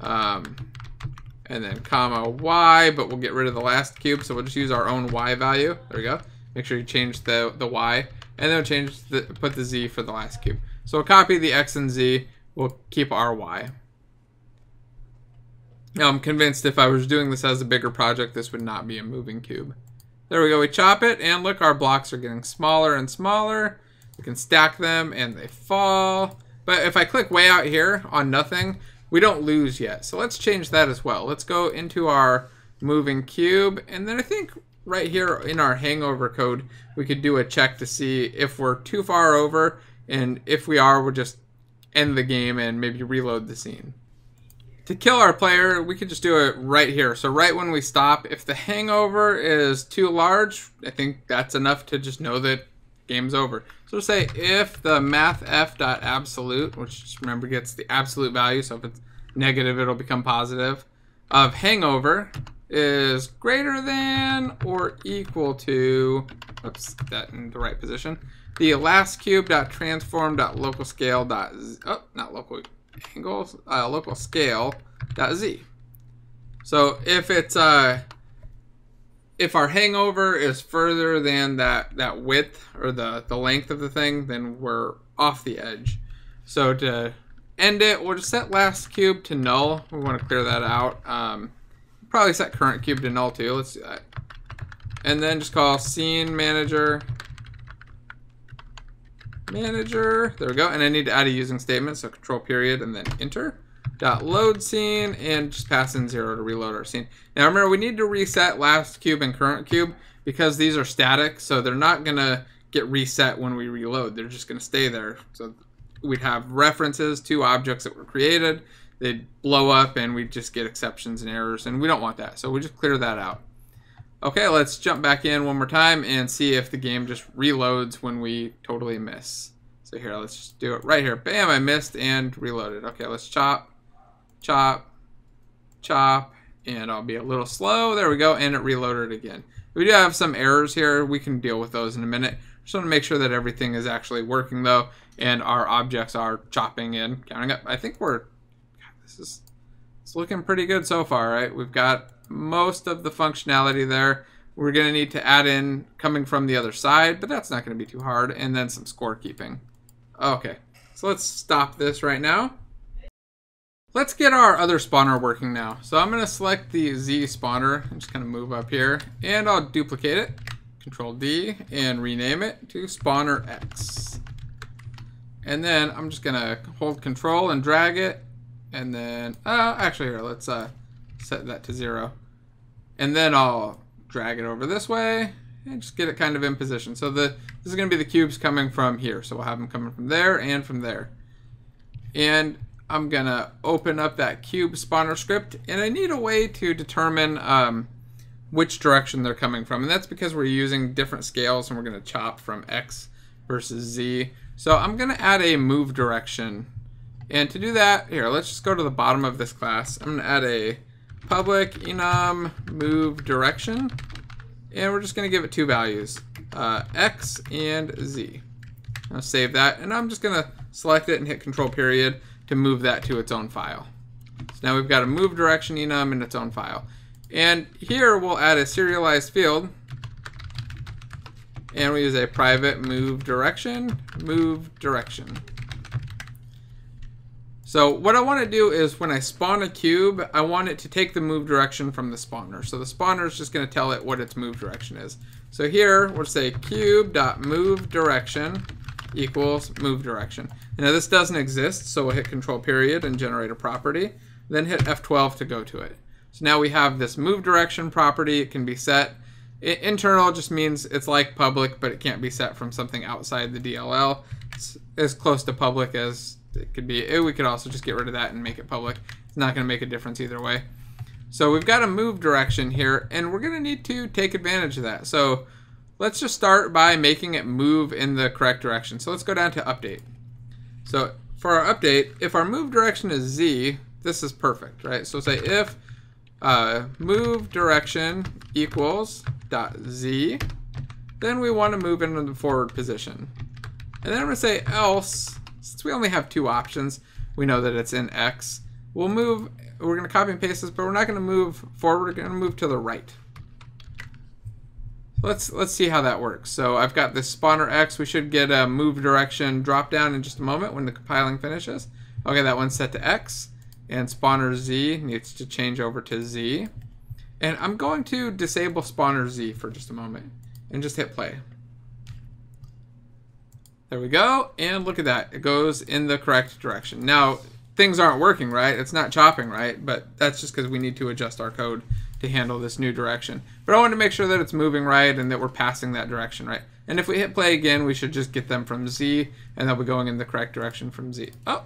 Um, and then comma y, but we'll get rid of the last cube, so we'll just use our own y value. There we go. Make sure you change the, the y, and then we'll change the, put the z for the last cube. So we'll copy the x and z, we'll keep our y. Now I'm convinced if I was doing this as a bigger project, this would not be a moving cube. There we go, we chop it, and look, our blocks are getting smaller and smaller. We can stack them, and they fall. But if I click way out here on nothing, we don't lose yet. So let's change that as well. Let's go into our moving cube. And then I think right here in our hangover code, we could do a check to see if we're too far over. And if we are, we'll just end the game and maybe reload the scene. To kill our player, we could just do it right here. So right when we stop, if the hangover is too large, I think that's enough to just know that game's over. So we'll say if the mathf.absolute, which just remember gets the absolute value, so if it's negative, it'll become positive, of hangover is greater than or equal to, oops, that in the right position, the last cube dot transform dot local scale dot, oh, not local angle, uh, local scale dot z. So if it's, uh, if our hangover is further than that that width or the the length of the thing, then we're off the edge. So to end it, we'll just set last cube to null. We want to clear that out. Um, probably set current cube to null too. Let's do that. And then just call scene manager manager. There we go. And I need to add a using statement. So control period and then enter. Dot load scene and just pass in zero to reload our scene. Now remember, we need to reset last cube and current cube because these are static. So they're not going to get reset when we reload. They're just going to stay there. So we'd have references to objects that were created. They'd blow up and we'd just get exceptions and errors. And we don't want that. So we just clear that out. Okay, let's jump back in one more time and see if the game just reloads when we totally miss. So here, let's just do it right here. Bam, I missed and reloaded. Okay, let's chop, chop, chop, and I'll be a little slow. There we go, and it reloaded again. We do have some errors here. We can deal with those in a minute. Just want to make sure that everything is actually working though, and our objects are chopping and counting up. I think we're, God, this is, it's looking pretty good so far, right? We've got most of the functionality there. We're going to need to add in coming from the other side, but that's not going to be too hard, and then some scorekeeping. Okay, so let's stop this right now. Let's get our other spawner working now. So I'm going to select the Z spawner and just kind of move up here, and I'll duplicate it, Control D, and rename it to spawner X. And then I'm just going to hold Control and drag it, and then, uh, actually here, let's uh, set that to zero. And then I'll drag it over this way and just get it kind of in position. So the this is going to be the cubes coming from here. So we'll have them coming from there and from there. And I'm going to open up that cube spawner script. And I need a way to determine um, which direction they're coming from. And that's because we're using different scales and we're going to chop from X versus Z. So I'm going to add a move direction. And to do that, here, let's just go to the bottom of this class. I'm going to add a public enum move direction. And we're just going to give it two values, uh, X and Z. I'll save that, and I'm just going to select it and hit control period to move that to its own file. So now we've got a move direction enum in its own file. And here we'll add a serialized field, and we use a private move direction, move direction. So what I want to do is when I spawn a cube, I want it to take the move direction from the spawner. So the spawner is just going to tell it what its move direction is. So here we'll say cube.move direction equals move direction. Now this doesn't exist, so we'll hit control period and generate a property, then hit F12 to go to it. So now we have this move direction property. It can be set. Internal just means it's like public, but it can't be set from something outside the DLL. It's as close to public as it could be, we could also just get rid of that and make it public. It's not going to make a difference either way. So we've got a move direction here, and we're going to need to take advantage of that. So let's just start by making it move in the correct direction. So let's go down to update. So for our update, if our move direction is Z, this is perfect, right? So say if uh, move direction equals dot Z, then we want to move into the forward position. And then I'm going to say else since we only have two options, we know that it's in X. We'll move, we're going to copy and paste this, but we're not going to move forward, we're going to move to the right. Let's let's see how that works. So I've got this spawner X. We should get a move direction drop down in just a moment when the compiling finishes. Okay, that one's set to X. And spawner Z needs to change over to Z. And I'm going to disable spawner Z for just a moment and just hit play. There we go. And look at that. It goes in the correct direction. Now, things aren't working right. It's not chopping right, but that's just because we need to adjust our code to handle this new direction. But I want to make sure that it's moving right and that we're passing that direction right. And if we hit play again, we should just get them from Z, and they'll be going in the correct direction from Z. Oh,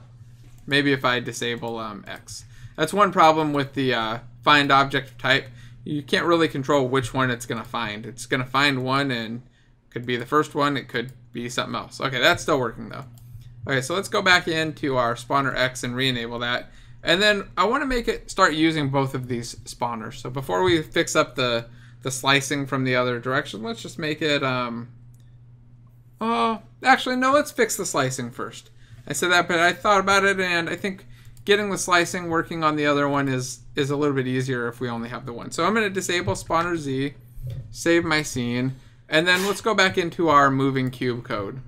maybe if I disable um, X. That's one problem with the uh, find object type. You can't really control which one it's going to find. It's going to find one and could be the first one. It could be something else. Okay, that's still working though. Okay, so let's go back into our spawner X and re-enable that. And then I want to make it start using both of these spawners. So before we fix up the, the slicing from the other direction, let's just make it, um, oh, actually, no, let's fix the slicing first. I said that, but I thought about it, and I think getting the slicing working on the other one is, is a little bit easier if we only have the one. So I'm going to disable spawner Z. save my scene, and then let's go back into our moving cube code.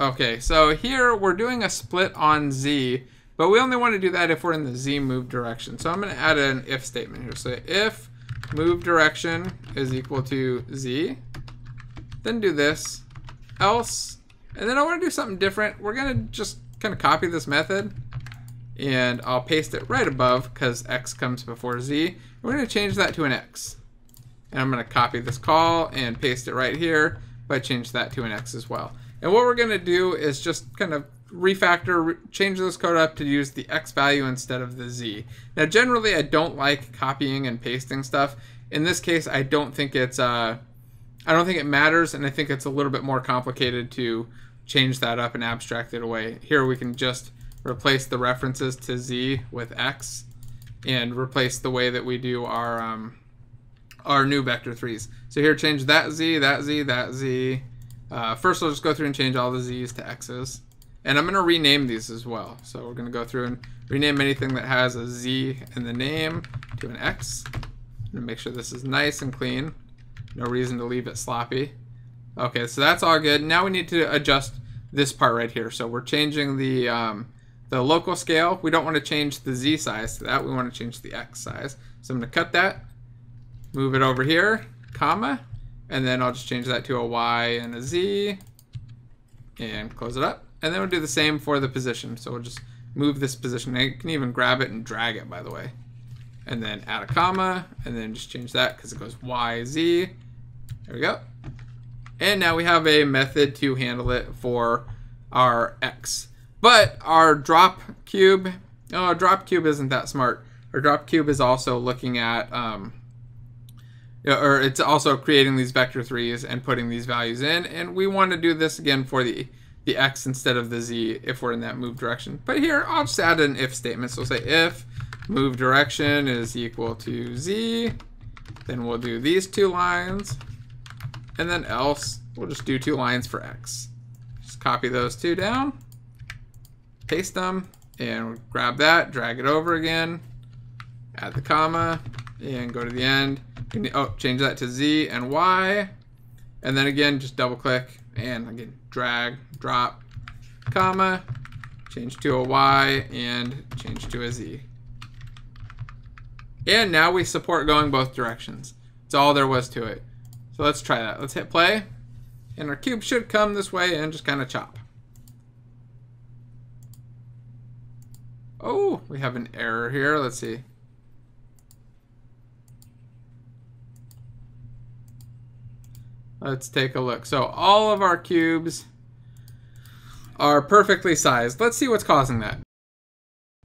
Okay, so here we're doing a split on Z, but we only want to do that if we're in the Z move direction. So I'm going to add an if statement here. So if move direction is equal to Z, then do this, else, and then I want to do something different. We're going to just kind of copy this method, and I'll paste it right above because X comes before Z. We're going to change that to an X. And I'm going to copy this call and paste it right here, but change that to an X as well. And what we're going to do is just kind of refactor, re change this code up to use the X value instead of the Z. Now, generally, I don't like copying and pasting stuff. In this case, I don't think it's, uh, I don't think it matters, and I think it's a little bit more complicated to change that up and abstract it away. Here we can just replace the references to Z with X and replace the way that we do our, um, our new vector threes. So here, change that Z, that Z, that Z, uh, first, I'll just go through and change all the Z's to X's. And I'm going to rename these as well. So we're going to go through and rename anything that has a Z in the name to an X. And make sure this is nice and clean. No reason to leave it sloppy. Okay, so that's all good. Now we need to adjust this part right here. So we're changing the, um, the local scale. We don't want to change the Z size to that. We want to change the X size. So I'm going to cut that, move it over here, comma, and then I'll just change that to a Y and a Z and close it up. And then we'll do the same for the position. So we'll just move this position. You can even grab it and drag it, by the way. And then add a comma, and then just change that because it goes Y, Z. There we go. And now we have a method to handle it for our X. But our drop cube, oh, our drop cube isn't that smart. Our drop cube is also looking at um, or it's also creating these vector threes and putting these values in. And we want to do this again for the, the x instead of the z if we're in that move direction. But here, I'll just add an if statement. So say if move direction is equal to z, then we'll do these two lines. And then else, we'll just do two lines for x. Just copy those two down, paste them, and grab that, drag it over again, add the comma, and go to the end oh, change that to Z and Y. And then again, just double click and again, drag, drop, comma, change to a Y and change to a Z. And now we support going both directions. That's all there was to it. So let's try that. Let's hit play. And our cube should come this way and just kind of chop. Oh, we have an error here. Let's see. Let's take a look. So all of our cubes are perfectly sized. Let's see what's causing that.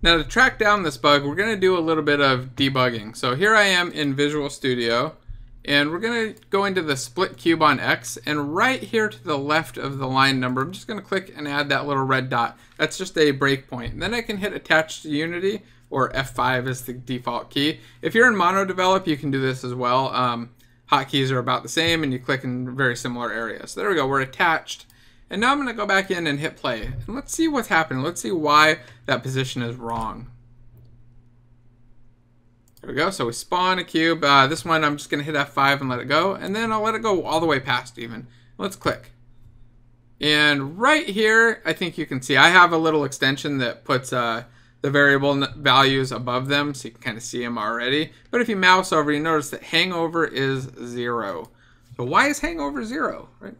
Now to track down this bug, we're going to do a little bit of debugging. So here I am in Visual Studio, and we're going to go into the split cube on X, and right here to the left of the line number, I'm just going to click and add that little red dot. That's just a breakpoint. Then I can hit Attach to Unity, or F5 is the default key. If you're in MonoDevelop, you can do this as well. Um, hotkeys are about the same and you click in very similar areas. So there we go, we're attached. And now I'm gonna go back in and hit play. And let's see what's happening. Let's see why that position is wrong. There we go, so we spawn a cube. Uh, this one I'm just gonna hit F5 and let it go. And then I'll let it go all the way past even. Let's click. And right here, I think you can see, I have a little extension that puts uh, the variable values above them so you can kind of see them already. But if you mouse over, you notice that hangover is zero. So why is hangover zero? Right?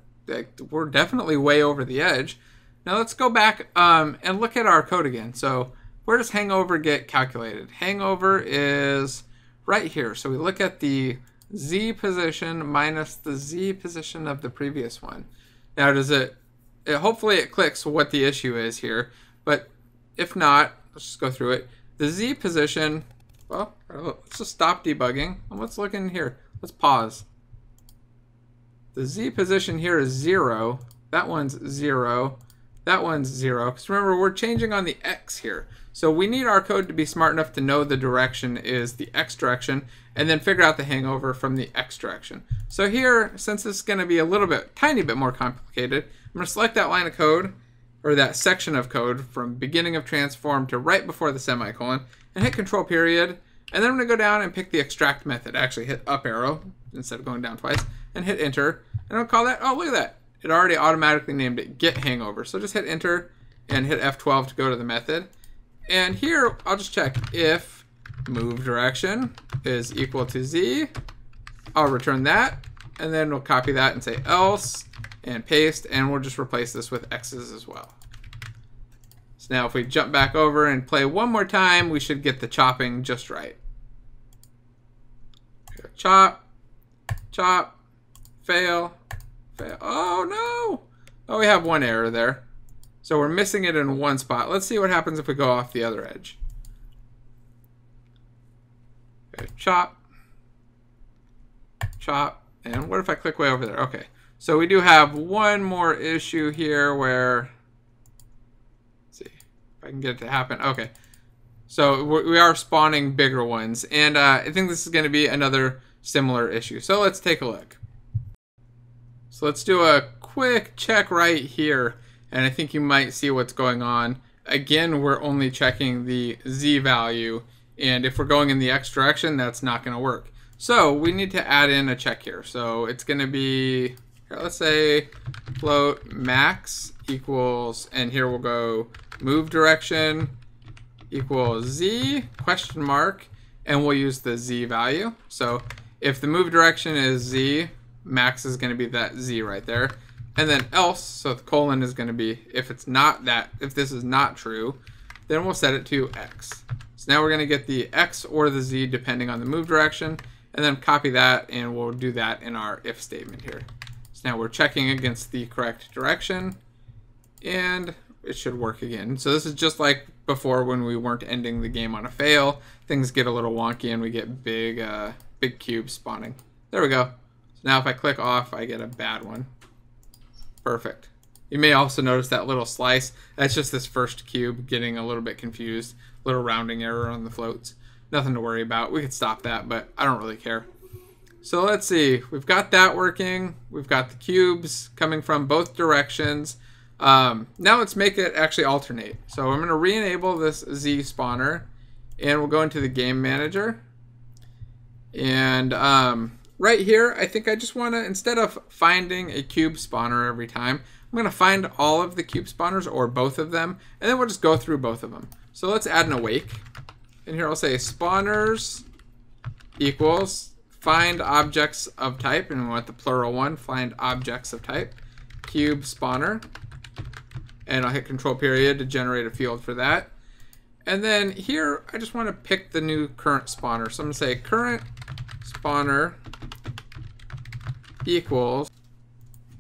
We're definitely way over the edge. Now let's go back um, and look at our code again. So where does hangover get calculated? Hangover is right here. So we look at the z position minus the z position of the previous one. Now does it, it hopefully it clicks what the issue is here, but if not, let's just go through it. The Z position, well, let's just stop debugging. And let's look in here. Let's pause. The Z position here is zero. That one's zero. That one's zero. Because remember, we're changing on the X here. So we need our code to be smart enough to know the direction is the X direction and then figure out the hangover from the X direction. So here, since this is going to be a little bit, tiny bit more complicated, I'm going to select that line of code or that section of code from beginning of transform to right before the semicolon and hit control period And then I'm to go down and pick the extract method. Actually hit up arrow instead of going down twice and hit enter. And I'll call that, oh, look at that. It already automatically named it get hangover. So just hit enter and hit F12 to go to the method. And here, I'll just check if move direction is equal to Z. I'll return that, and then we'll copy that and say else, and paste, and we'll just replace this with X's as well. So now if we jump back over and play one more time, we should get the chopping just right. Chop, chop, fail, fail. Oh no! Oh, we have one error there. So we're missing it in one spot. Let's see what happens if we go off the other edge. Chop, chop, and what if I click way over there? Okay, so we do have one more issue here where, see if I can get it to happen. Okay, so we are spawning bigger ones, and uh, I think this is going to be another similar issue. So let's take a look. So let's do a quick check right here, and I think you might see what's going on. Again, we're only checking the z value and if we're going in the X direction, that's not going to work. So we need to add in a check here. So it's going to be, let's say float max equals, and here we'll go move direction equals z question mark, and we'll use the z value. So if the move direction is z, max is going to be that z right there. And then else, so the colon is going to be, if it's not that, if this is not true, then we'll set it to x. So now we're going to get the X or the Z depending on the move direction and then copy that and we'll do that in our if statement here. Now we're checking against the correct direction and it should work again. So this is just like before when we weren't ending the game on a fail. Things get a little wonky and we get big, uh, big cubes spawning. There we go. So now if I click off, I get a bad one. Perfect. You may also notice that little slice. That's just this first cube getting a little bit confused little rounding error on the floats. Nothing to worry about. We could stop that, but I don't really care. So let's see. We've got that working. We've got the cubes coming from both directions. Um, now let's make it actually alternate. So I'm going to re-enable this Z spawner, and we'll go into the game manager. And um, right here, I think I just want to, instead of finding a cube spawner every time, I'm going to find all of the cube spawners or both of them, and then we'll just go through both of them. So let's add an awake. And here I'll say spawners equals find objects of type, and we want the plural one, find objects of type, cube spawner. And I'll hit control period to generate a field for that. And then here, I just want to pick the new current spawner. So I'm going to say current spawner equals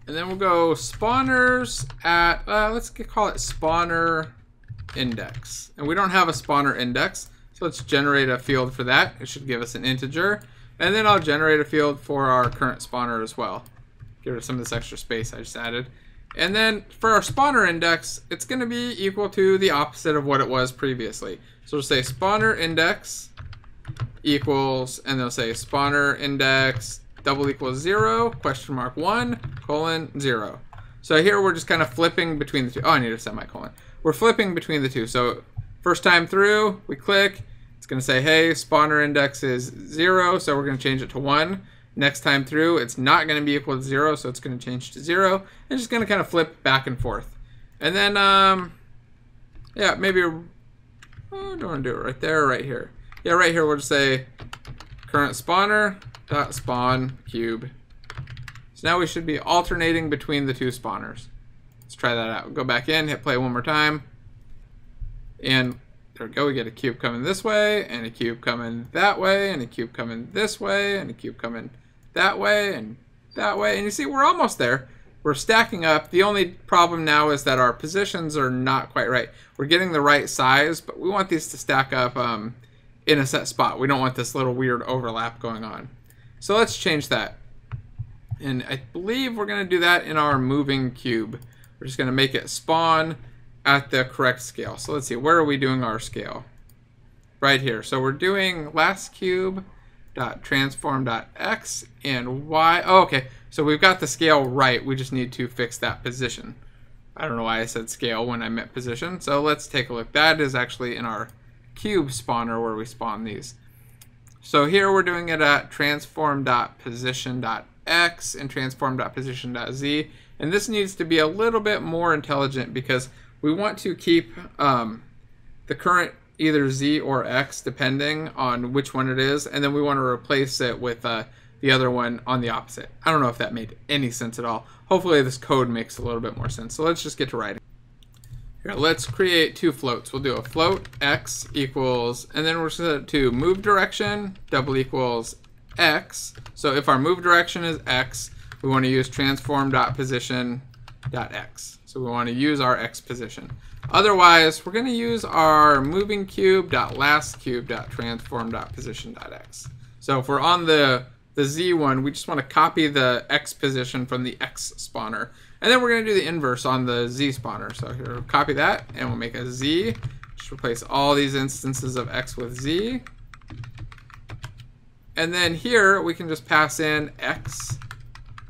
and then we'll go spawners at, uh, let's call it spawner index. And we don't have a spawner index, so let's generate a field for that. It should give us an integer. And then I'll generate a field for our current spawner as well. Get rid of some of this extra space I just added. And then for our spawner index, it's going to be equal to the opposite of what it was previously. So we'll say spawner index equals, and they'll say spawner index double equals zero, question mark one, colon, zero. So here we're just kind of flipping between the two. Oh, I need a semicolon. We're flipping between the two. So first time through, we click. Going to say, hey, spawner index is zero, so we're going to change it to one. Next time through, it's not going to be equal to zero, so it's going to change to zero. And just going to kind of flip back and forth. And then, um, yeah, maybe, oh, I don't want to do it right there right here. Yeah, right here, we'll just say current spawner dot spawn cube. So now we should be alternating between the two spawners. Let's try that out. Go back in, hit play one more time. And there we go, we get a cube coming this way, and a cube coming that way, and a cube coming this way, and a cube coming that way, and that way. And you see, we're almost there. We're stacking up. The only problem now is that our positions are not quite right. We're getting the right size, but we want these to stack up um, in a set spot. We don't want this little weird overlap going on. So let's change that. And I believe we're going to do that in our moving cube. We're just going to make it spawn at the correct scale. So let's see, where are we doing our scale? Right here. So we're doing last cube dot transform dot x and y. Oh, okay. So we've got the scale right. We just need to fix that position. I don't know why I said scale when I meant position. So let's take a look. That is actually in our cube spawner where we spawn these. So here we're doing it at transform.position.x and transform.position.z. And this needs to be a little bit more intelligent because we want to keep um, the current either z or x depending on which one it is. And then we want to replace it with uh, the other one on the opposite. I don't know if that made any sense at all. Hopefully this code makes a little bit more sense. So let's just get to writing. Here, let's create two floats. We'll do a float x equals, and then we're set to move direction double equals x. So if our move direction is x, we want to use transform.position.x. So we want to use our x position. Otherwise, we're going to use our moving cube dot last cube dot transform dot position dot x. So if we're on the the z one, we just want to copy the x position from the x spawner. And then we're going to do the inverse on the Z spawner. So here, copy that, and we'll make a Z. Just replace all these instances of X with Z. And then here, we can just pass in X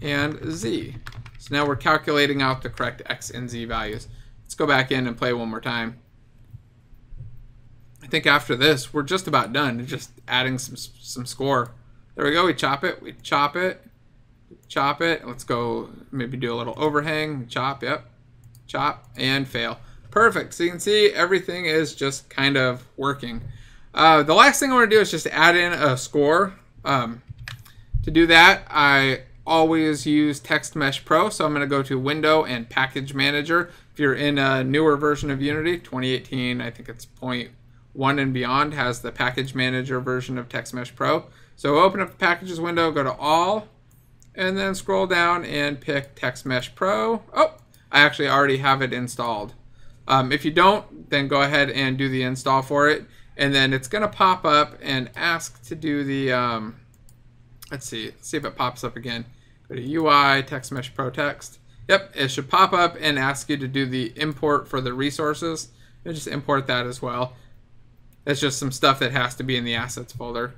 and Z. So now we're calculating out the correct X and Z values. Let's go back in and play one more time. I think after this, we're just about done. Just adding some, some score. There we go. We chop it. We chop it chop it. Let's go maybe do a little overhang, chop, yep, chop, and fail. Perfect. So you can see everything is just kind of working. Uh, the last thing I want to do is just add in a score. Um, to do that, I always use Text Mesh Pro. So I'm going to go to Window and Package Manager. If you're in a newer version of Unity, 2018, I think it's 0.1 and beyond, has the Package Manager version of Text Mesh Pro. So open up the Packages window, go to All, and then scroll down and pick Text Mesh Pro. Oh, I actually already have it installed. Um, if you don't, then go ahead and do the install for it. And then it's going to pop up and ask to do the, um, let's see, see if it pops up again. Go to UI, Text Mesh Pro Text. Yep, it should pop up and ask you to do the import for the resources. And just import that as well. That's just some stuff that has to be in the assets folder.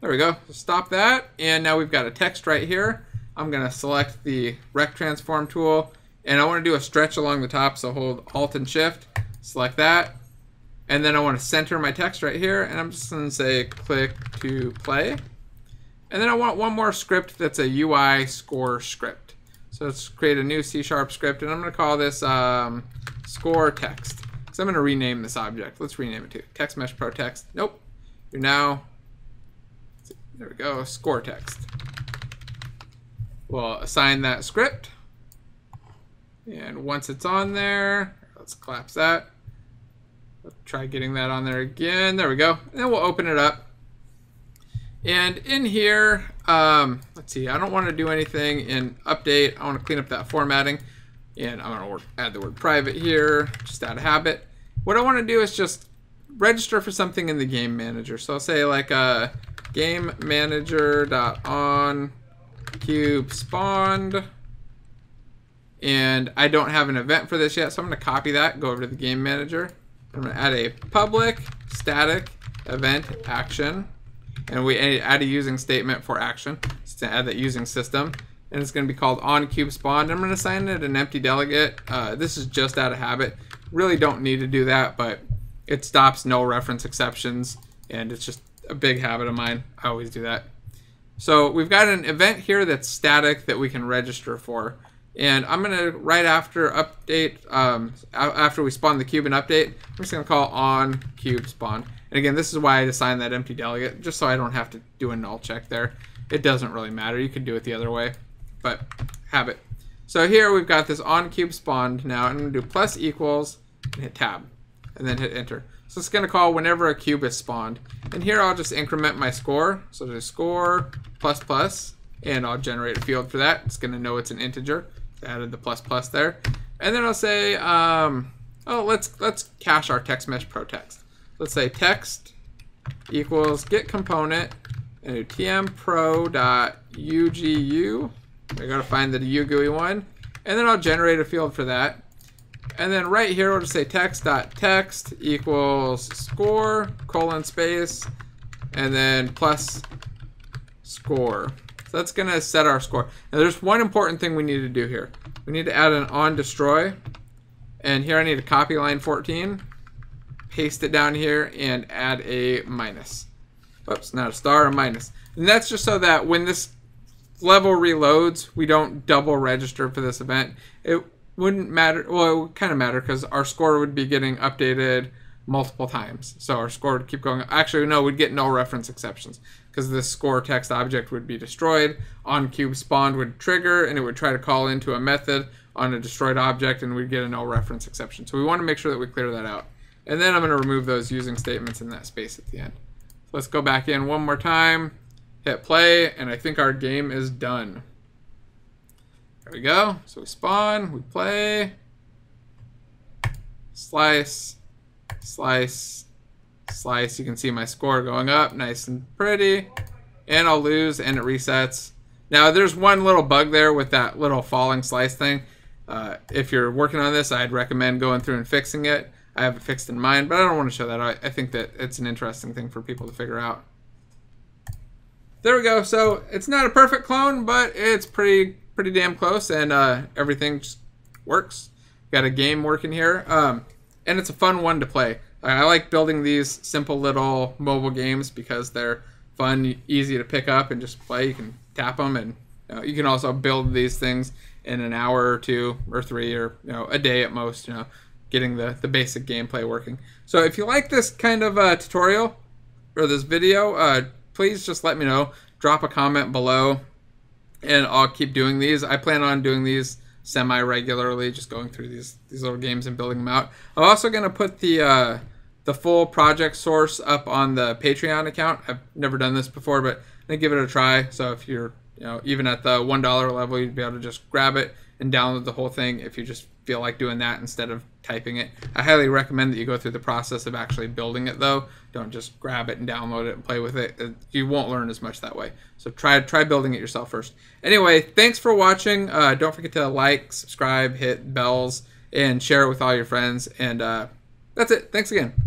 There we go. Stop that. And now we've got a text right here. I'm going to select the rect transform tool and I want to do a stretch along the top. So hold Alt and Shift, select that. And then I want to center my text right here. And I'm just going to say click to play. And then I want one more script that's a UI score script. So let's create a new C sharp script. And I'm going to call this um, score text. So I'm going to rename this object. Let's rename it to text mesh pro text. Nope. You're now, there we go, score text. We'll assign that script. And once it's on there, let's collapse that. Let's try getting that on there again. There we go. And then we'll open it up. And in here, um, let's see, I don't want to do anything in update. I want to clean up that formatting. And I'm going to add the word private here, just out of habit. What I want to do is just register for something in the game manager. So I'll say like uh, game manager dot on cube spawned. And I don't have an event for this yet, so I'm going to copy that, go over to the game manager. I'm going to add a public static event action. And we add a using statement for action to add that using system. And it's going to be called on cube spawned. I'm going to assign it an empty delegate. Uh, this is just out of habit. Really don't need to do that, but it stops null reference exceptions. And it's just a big habit of mine. I always do that. So we've got an event here that's static that we can register for. And I'm to, right after update, um, after we spawn the cube and update, I'm just to call on cube spawn. And again, this is why I assigned that empty delegate, just so I don't have to do a null check there. It doesn't really matter. You could do it the other way, but have it. So here we've got this on cube spawned now. I'm to do plus equals and hit tab and then hit enter. So it's to call whenever a cube is spawned. And here I'll just increment my score. So there's score plus plus, and I'll generate a field for that. It's to know it's an integer. Added the plus plus there. And then I'll say, um, oh, let's let's cache our text mesh pro text. Let's say text equals get component and tm pro dot ugu. I gotta find the UGUI one, and then I'll generate a field for that. And then right here, we'll just say text dot text equals score colon space, and then plus score. So that's going to set our score. Now there's one important thing we need to do here. We need to add an on destroy. And here I need to copy line 14, paste it down here, and add a minus. Oops, not a star, a minus. And that's just so that when this level reloads, we don't double register for this event. It wouldn't matter. Well, it would kind of matter because our score would be getting updated multiple times. So our score would keep going. Actually, no, we'd get null reference exceptions because this score text object would be destroyed. On cube spawned would trigger and it would try to call into a method on a destroyed object and we'd get a null reference exception. So we want to make sure that we clear that out. And then I'm going to remove those using statements in that space at the end. So let's go back in one more time, hit play, and I think our game is done. There we go. So we spawn, we play, slice, slice, slice. You can see my score going up nice and pretty. And I'll lose and it resets. Now there's one little bug there with that little falling slice thing. Uh, if you're working on this, I'd recommend going through and fixing it. I have it fixed in mind, but I don't want to show that. I, I think that it's an interesting thing for people to figure out. There we go. So it's not a perfect clone, but it's pretty pretty damn close, and uh, everything just works. Got a game working here, um, and it's a fun one to play. I like building these simple little mobile games because they're fun, easy to pick up and just play. You can tap them, and you, know, you can also build these things in an hour or two or three or you know a day at most. You know, getting the the basic gameplay working. So if you like this kind of uh, tutorial or this video, uh, please just let me know. Drop a comment below, and I'll keep doing these. I plan on doing these semi regularly, just going through these these little games and building them out. I'm also gonna put the uh, the full project source up on the Patreon account. I've never done this before, but I'm gonna give it a try. So if you're you know even at the one dollar level, you'd be able to just grab it and download the whole thing if you just feel like doing that instead of typing it. I highly recommend that you go through the process of actually building it though. Don't just grab it and download it and play with it. You won't learn as much that way. So try try building it yourself first. Anyway, thanks for watching. Uh, don't forget to like, subscribe, hit bells, and share it with all your friends. And uh, that's it. Thanks again.